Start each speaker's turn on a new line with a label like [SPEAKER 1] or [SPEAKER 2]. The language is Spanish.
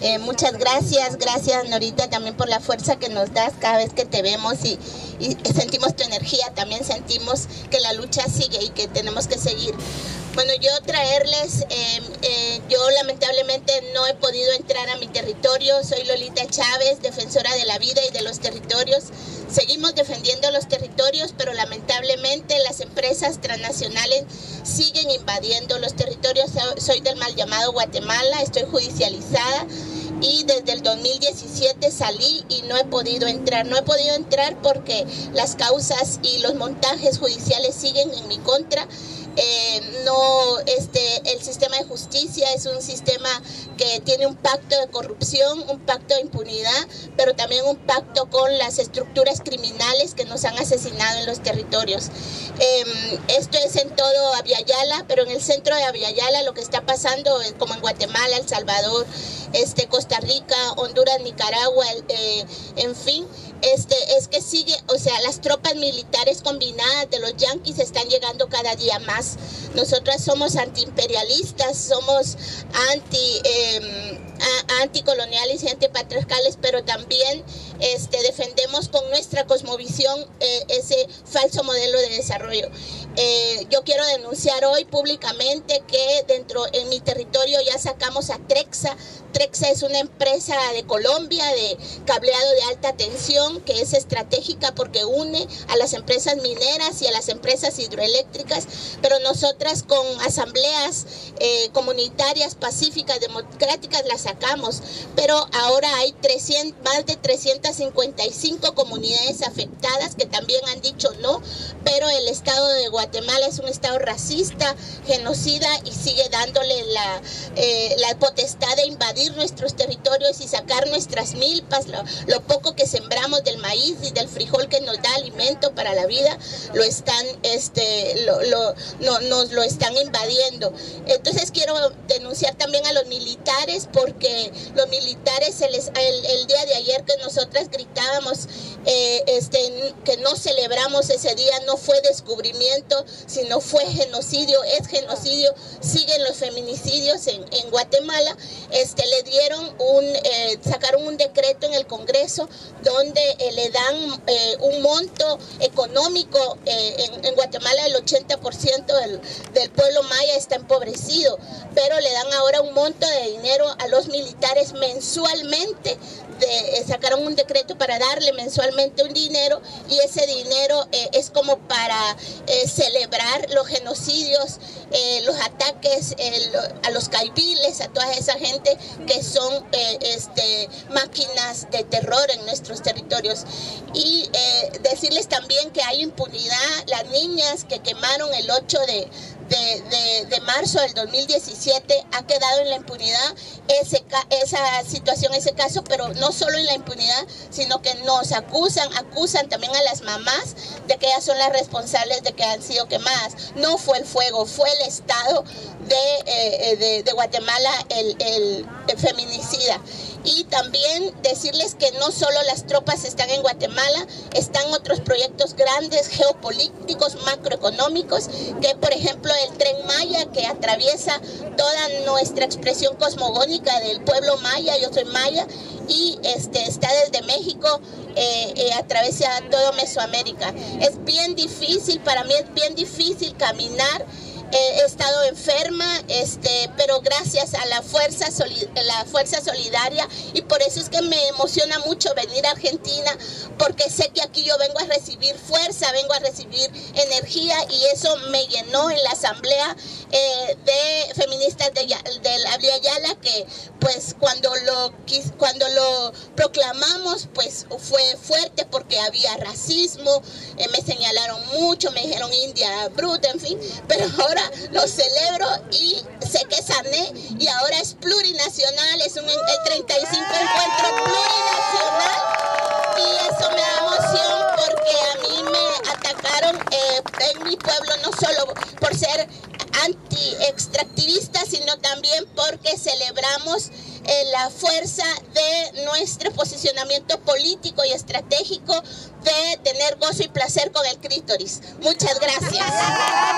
[SPEAKER 1] Eh, muchas gracias, gracias Norita también por la fuerza que nos das cada vez que te vemos y, sentimos tu energía, también sentimos que la lucha sigue y que tenemos que seguir. Bueno, yo traerles, em, eh, yo lamentablemente no he podido entrar a mi territorio, soy Lolita Chávez, defensora de la vida y de los territorios. Seguimos defendiendo los territorios, pero lamentablemente las empresas transnacionales siguen invadiendo los territorios. Soy del mal llamado Guatemala, estoy judicializada y desde el 2017 salí y no he podido entrar. No he podido entrar porque las causas y los montajes judiciales siguen en mi contra. Eh, no, este, el sistema de justicia es un sistema que tiene un pacto de corrupción, un pacto de impunidad, pero también un pacto con las estructuras criminales que nos han asesinado en los territorios. Em, esto es en todo Aviala, pero en el centro de Aviala lo que está pasando, como en Guatemala, El Salvador, este, Costa Rica, Honduras, Nicaragua, eh, en fin, este, es que sigue, o sea, las tropas militares combinadas de los yanquis están llegando cada día más. Nosotras somos antiimperialistas, somos anti... Em, anticoloniales y antipatriarcales, pero también este, defendemos con nuestra cosmovisión eh, ese falso modelo de desarrollo. Eh, yo quiero denunciar hoy públicamente que dentro en mi territorio ya sacamos a Trexa. Trexa es una empresa de Colombia de cableado de alta tensión que es estratégica porque une a las empresas mineras y a las empresas hidroeléctricas, pero nosotras con asambleas eh, comunitarias pacíficas, democráticas las sacamos, pero ahora hay 300, más de 355 comunidades afectadas que también han dicho no, el Estado de Guatemala es un Estado racista, genocida y sigue dándole la, eh, la potestad de invadir nuestros territorios y sacar nuestras milpas, lo, poco que sembramos del maíz y del frijol que nos da alimento para la vida, lo están, este, lo, no, nos lo están invadiendo. Entonces quiero denunciar también a los militares porque los militares el, el, día de ayer que nosotras gritábamos eh, este, que no celebramos ese día, no fue descubrimiento, sino fue genocidio, es genocidio, siguen los feminicidios en, en Guatemala, este, le dieron un, eh, sacaron un decreto en el Congreso donde eh, le dan un monto económico, en, Guatemala el 80% del, del pueblo maya está empobrecido, pero le dan ahora un monto de dinero a los militares mensualmente de, eh, sacaron un decreto para darle mensualmente un dinero y ese dinero eh, es como para eh, celebrar los genocidios, los ataques a los caibiles, a toda esa gente que son este, máquinas de terror en nuestros territorios. Y decirles también que hay impunidad, las niñas que quemaron el 8 de, de, de, marzo del 2017 ha quedado en la impunidad ese, esa situación, ese caso, pero no solo en la impunidad, sino que nos acusan, acusan también a las mamás de que ellas son las responsables de que han sido quemadas. No fue el fuego, fue el Estado de, eh, eh, de, Guatemala el feminicida y también decirles que no solo las tropas están en Guatemala, están otros proyectos grandes geopolíticos, macroeconómicos, que por ejemplo el tren Maya que atraviesa toda nuestra expresión cosmogónica del pueblo maya, yo soy maya, y este, está desde México, eh, eh, atraviesa todo Mesoamérica. Es bien difícil, para mí es bien difícil caminar he estado enferma, este, pero gracias a la fuerza, la fuerza solidaria y por eso es que me emociona mucho venir a Argentina porque sé que aquí yo vengo recibir fuerza, vengo a recibir energía y eso me llenó en la asamblea eh, de feministas de, de la Yala que pues cuando lo, cuando lo proclamamos pues fue fuerte porque había racismo, eh, me señalaron mucho, me dijeron India bruta, en fin, pero ahora lo celebro y sé que sané y ahora es plurinacional, es un, el 35 encuentro plurinacional celebramos eh, la fuerza de nuestro posicionamiento político y estratégico de tener gozo y placer con el clítoris. Muchas gracias.